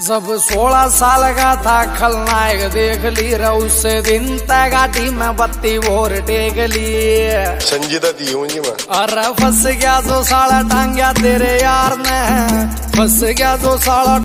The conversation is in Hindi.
जब सोलह साल का था खलनायक देख ली रे उस दिन तय गाड़ी में बत्ती और टेक ली। संजीदा दी हूँ जी मैं। अरे फंस गया जो साला टांग्या तेरे यार ने। फंस गया जो साला